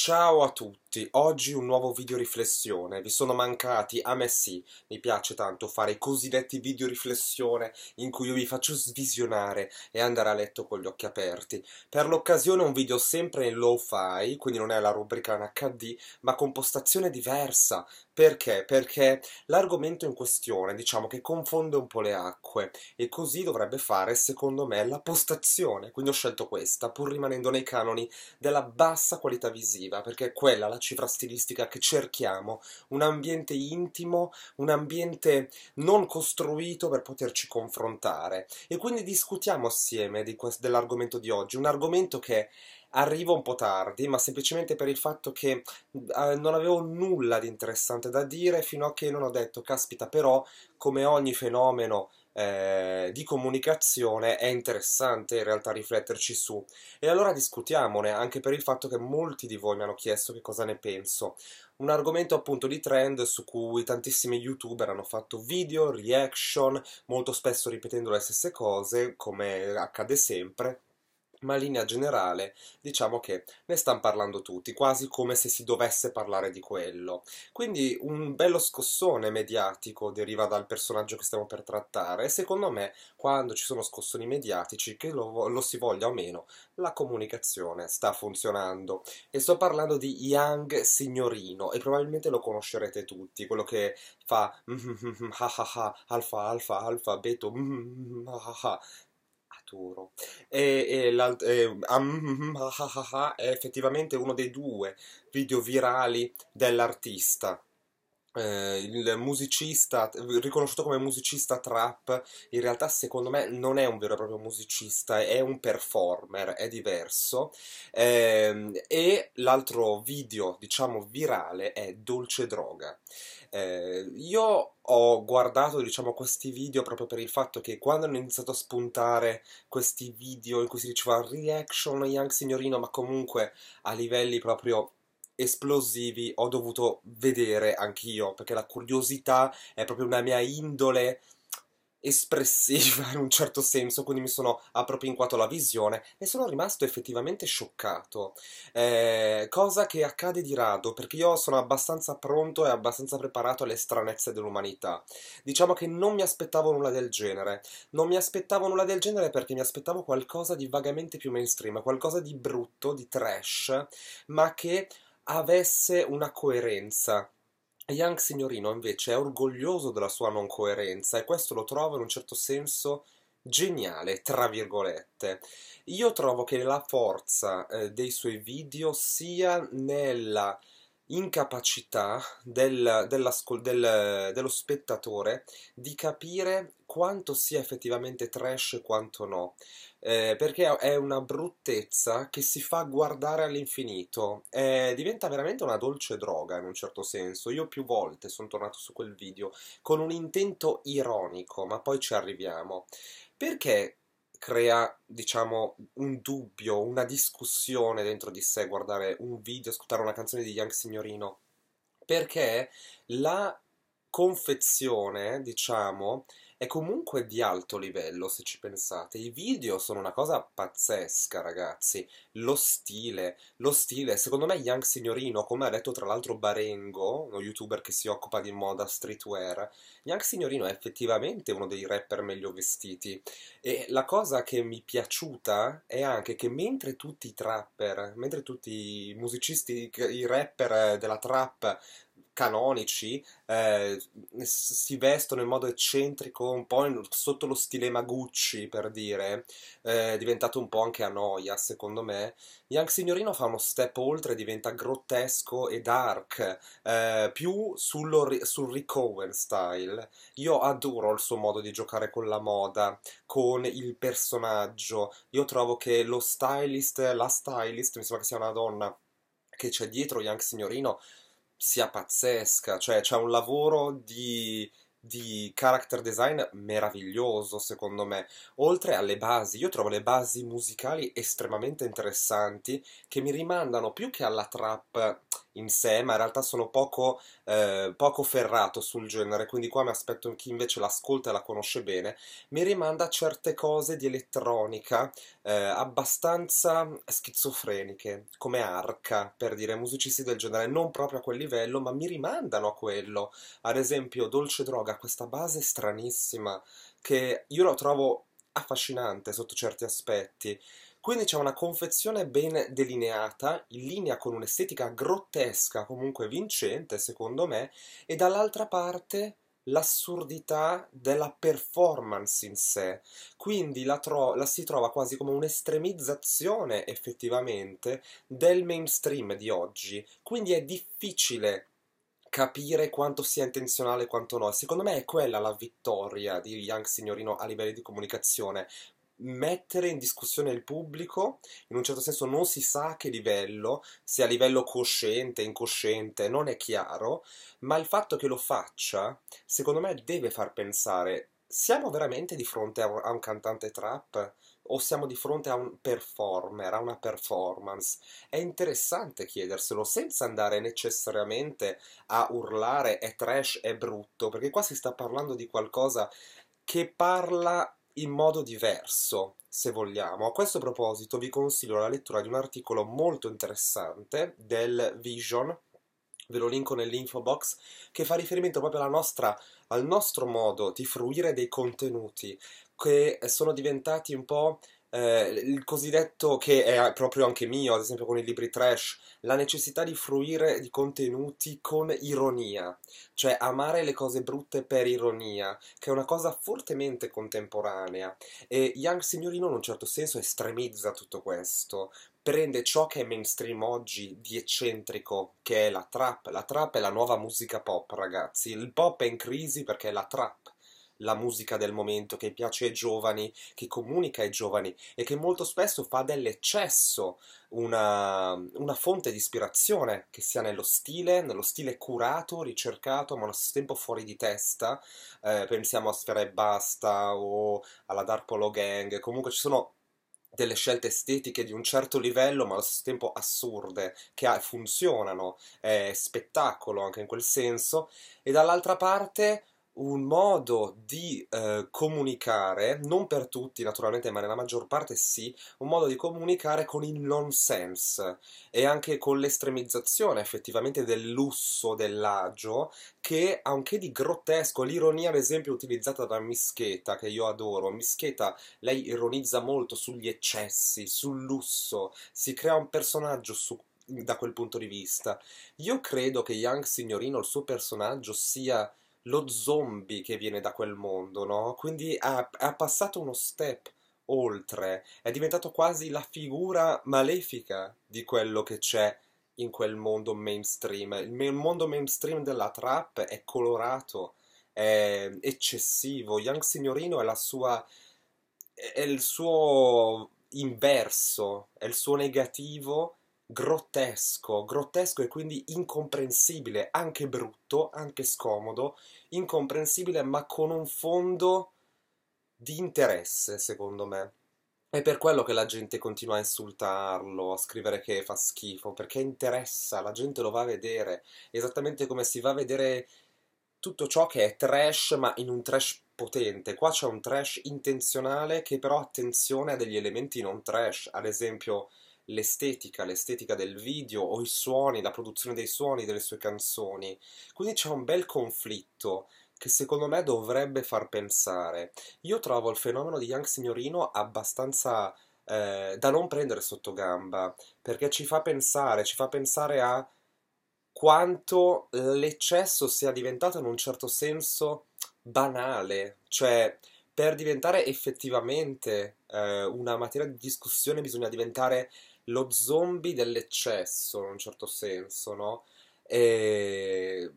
Ciao a tutti, oggi un nuovo video riflessione, vi sono mancati? A me sì, mi piace tanto fare i cosiddetti video riflessione in cui io vi faccio svisionare e andare a letto con gli occhi aperti. Per l'occasione un video sempre in low-fi, quindi non è la rubrica in HD, ma con postazione diversa. Perché? Perché l'argomento in questione diciamo che confonde un po' le acque e così dovrebbe fare secondo me la postazione, quindi ho scelto questa pur rimanendo nei canoni della bassa qualità visiva perché quella la cifra stilistica che cerchiamo, un ambiente intimo, un ambiente non costruito per poterci confrontare. E quindi discutiamo assieme di dell'argomento di oggi, un argomento che arriva un po' tardi, ma semplicemente per il fatto che eh, non avevo nulla di interessante da dire fino a che non ho detto, caspita, però come ogni fenomeno eh, di comunicazione è interessante in realtà rifletterci su. E allora discutiamone, anche per il fatto che molti di voi mi hanno chiesto che cosa ne penso. Un argomento appunto di trend su cui tantissimi youtuber hanno fatto video, reaction, molto spesso ripetendo le stesse cose, come accade sempre ma in linea generale diciamo che ne stanno parlando tutti, quasi come se si dovesse parlare di quello. Quindi un bello scossone mediatico deriva dal personaggio che stiamo per trattare e secondo me quando ci sono scossoni mediatici, che lo, lo si voglia o meno, la comunicazione sta funzionando. E sto parlando di Young Signorino e probabilmente lo conoscerete tutti, quello che fa alfa alfa alfabeto Arturo. E, e, e um, è effettivamente uno dei due video virali dell'artista. Eh, il musicista, riconosciuto come musicista trap, in realtà secondo me non è un vero e proprio musicista, è un performer, è diverso. Eh, e l'altro video, diciamo, virale è Dolce Droga. Eh, io ho guardato diciamo, questi video proprio per il fatto che quando hanno iniziato a spuntare questi video in cui si diceva reaction young signorino, ma comunque a livelli proprio esplosivi, ho dovuto vedere anch'io, perché la curiosità è proprio una mia indole espressiva in un certo senso, quindi mi sono appropinquato la visione e sono rimasto effettivamente scioccato. Eh, cosa che accade di rado, perché io sono abbastanza pronto e abbastanza preparato alle stranezze dell'umanità. Diciamo che non mi aspettavo nulla del genere. Non mi aspettavo nulla del genere perché mi aspettavo qualcosa di vagamente più mainstream, qualcosa di brutto, di trash, ma che avesse una coerenza Young Signorino invece è orgoglioso della sua non coerenza e questo lo trovo in un certo senso geniale, tra virgolette. Io trovo che la forza eh, dei suoi video sia nella incapacità del, del, dello spettatore di capire quanto sia effettivamente trash e quanto no. Eh, perché è una bruttezza che si fa guardare all'infinito. Eh, diventa veramente una dolce droga in un certo senso. Io più volte sono tornato su quel video con un intento ironico, ma poi ci arriviamo. Perché crea, diciamo, un dubbio, una discussione dentro di sé guardare un video, ascoltare una canzone di Young Signorino, perché la confezione, diciamo, è comunque di alto livello se ci pensate. I video sono una cosa pazzesca, ragazzi. Lo stile, lo stile, secondo me Young Signorino, come ha detto tra l'altro Barengo, uno youtuber che si occupa di moda streetwear, Young Signorino è effettivamente uno dei rapper meglio vestiti. E la cosa che mi è piaciuta è anche che mentre tutti i trapper, mentre tutti i musicisti, i rapper della trap canonici, eh, si vestono in modo eccentrico, un po' in, sotto lo stile Magucci, per dire, eh, è diventato un po' anche a noia, secondo me. Young Signorino fa uno step oltre, diventa grottesco e dark, eh, più sullo, sul Rick Owen style. Io adoro il suo modo di giocare con la moda, con il personaggio. Io trovo che lo stylist, la stylist, mi sembra che sia una donna, che c'è dietro Young Signorino, sia pazzesca, cioè c'è un lavoro di, di character design meraviglioso secondo me, oltre alle basi, io trovo le basi musicali estremamente interessanti che mi rimandano più che alla trap in sé, ma in realtà sono poco, eh, poco ferrato sul genere, quindi qua mi aspetto chi invece l'ascolta e la conosce bene, mi rimanda a certe cose di elettronica eh, abbastanza schizofreniche, come Arca, per dire, musicisti del genere, non proprio a quel livello, ma mi rimandano a quello. Ad esempio, Dolce Droga questa base stranissima che io lo trovo affascinante sotto certi aspetti. Quindi c'è una confezione ben delineata, in linea con un'estetica grottesca, comunque vincente, secondo me, e dall'altra parte l'assurdità della performance in sé. Quindi la, tro- la si trova quasi come un'estremizzazione effettivamente del mainstream di oggi. Quindi è difficile capire quanto sia intenzionale e quanto no. Secondo me è quella la vittoria di Young Signorino a livello di comunicazione mettere in discussione il pubblico, in un certo senso non si sa a che livello, se a livello cosciente, incosciente, non è chiaro, ma il fatto che lo faccia, secondo me, deve far pensare, siamo veramente di fronte a un cantante trap? O siamo di fronte a un performer, a una performance? È interessante chiederselo senza andare necessariamente a urlare è trash, è brutto, perché qua si sta parlando di qualcosa che parla in modo diverso, se vogliamo. A questo proposito vi consiglio la lettura di un articolo molto interessante del Vision, ve lo linko nell'info box, che fa riferimento proprio nostra, al nostro modo di fruire dei contenuti che sono diventati un po' eh, il cosiddetto che è proprio anche mio, ad esempio con i libri trash, la necessità di fruire di contenuti con ironia, cioè amare le cose brutte per ironia, che è una cosa fortemente contemporanea. E Young Signorino in un certo senso estremizza tutto questo, prende ciò che è mainstream oggi di eccentrico, che è la trap. La trap è la nuova musica pop, ragazzi. Il pop è in crisi perché è la trap la musica del momento, che piace ai giovani, che comunica ai giovani e che molto spesso fa dell'eccesso una, una fonte di ispirazione, che sia nello stile, nello stile curato, ricercato, ma allo stesso tempo fuori di testa. Eh, pensiamo a Sfera e Basta o alla Dark Polo Gang, comunque ci sono delle scelte estetiche di un certo livello, ma allo stesso tempo assurde, che funzionano, è spettacolo anche in quel senso, e dall'altra parte un modo di eh, comunicare, non per tutti naturalmente, ma nella maggior parte sì, un modo di comunicare con il nonsense e anche con l'estremizzazione effettivamente del lusso, dell'agio, che ha un che di grottesco. L'ironia, ad esempio, utilizzata da Mischeta, che io adoro. Mischeta, lei ironizza molto sugli eccessi, sul lusso, si crea un personaggio su da quel punto di vista. Io credo che Young Signorino, il suo personaggio, sia lo zombie che viene da quel mondo, no? Quindi ha, ha passato uno step oltre, è diventato quasi la figura malefica di quello che c'è in quel mondo mainstream. Il mondo mainstream della trap è colorato, è eccessivo. Young Signorino è sua. è il suo inverso, è il suo negativo grottesco, grottesco e quindi incomprensibile, anche brutto, anche scomodo, incomprensibile ma con un fondo di interesse, secondo me. È per quello che la gente continua a insultarlo, a scrivere che fa schifo, perché interessa, la gente lo va a vedere, esattamente come si va a vedere tutto ciò che è trash, ma in un trash potente. Qua c'è un trash intenzionale che però attenzione a degli elementi non trash, ad esempio l'estetica, l'estetica del video o i suoni, la produzione dei suoni delle sue canzoni. Quindi c'è un bel conflitto che secondo me dovrebbe far pensare. Io trovo il fenomeno di Young Signorino abbastanza eh, da non prendere sotto gamba, perché ci fa pensare, ci fa pensare a quanto l'eccesso sia diventato in un certo senso banale, cioè per diventare effettivamente eh, una materia di discussione bisogna diventare lo zombie dell'eccesso, in un certo senso, no? E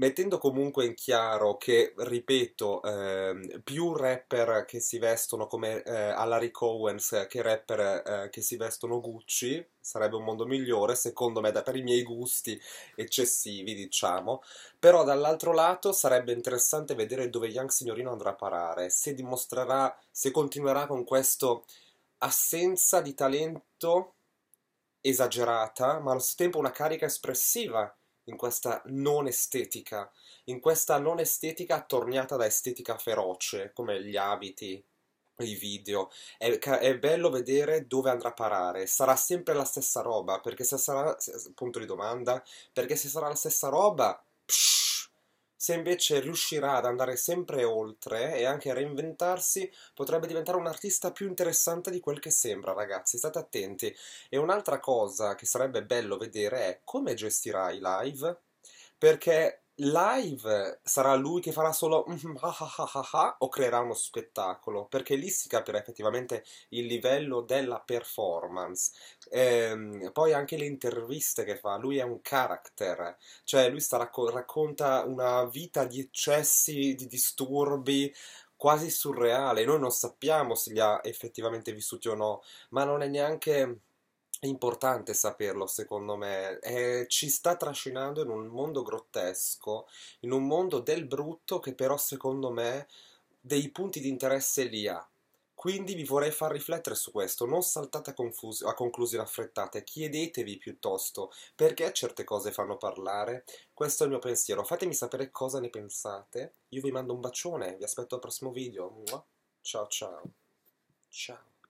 mettendo comunque in chiaro che, ripeto, eh, più rapper che si vestono come eh, Alaric Owens che rapper eh, che si vestono Gucci, sarebbe un mondo migliore, secondo me, da, per i miei gusti eccessivi, diciamo. Però dall'altro lato sarebbe interessante vedere dove Young Signorino andrà a parare, se dimostrerà, se continuerà con questa assenza di talento esagerata, ma allo stesso tempo una carica espressiva in questa non estetica, in questa non estetica attorniata da estetica feroce, come gli abiti, i video. È, è bello vedere dove andrà a parare. Sarà sempre la stessa roba, perché se sarà, punto di domanda, perché se sarà la stessa roba, psh, se invece riuscirà ad andare sempre oltre e anche a reinventarsi, potrebbe diventare un artista più interessante di quel che sembra, ragazzi. State attenti. E un'altra cosa che sarebbe bello vedere è come gestirà i live, perché live sarà lui che farà solo mm, ah, ah, ah, ah, o creerà uno spettacolo, perché lì si capirà effettivamente il livello della performance. Ehm, poi anche le interviste che fa, lui è un character, cioè lui sta racco- racconta una vita di eccessi, di disturbi, quasi surreale. Noi non sappiamo se li ha effettivamente vissuti o no, ma non è neanche è importante saperlo, secondo me. Eh, ci sta trascinando in un mondo grottesco, in un mondo del brutto che però, secondo me, dei punti di interesse li ha. Quindi vi vorrei far riflettere su questo, non saltate a, confus- a conclusioni affrettate, chiedetevi piuttosto perché certe cose fanno parlare. Questo è il mio pensiero, fatemi sapere cosa ne pensate. Io vi mando un bacione, vi aspetto al prossimo video. Ciao ciao. Ciao.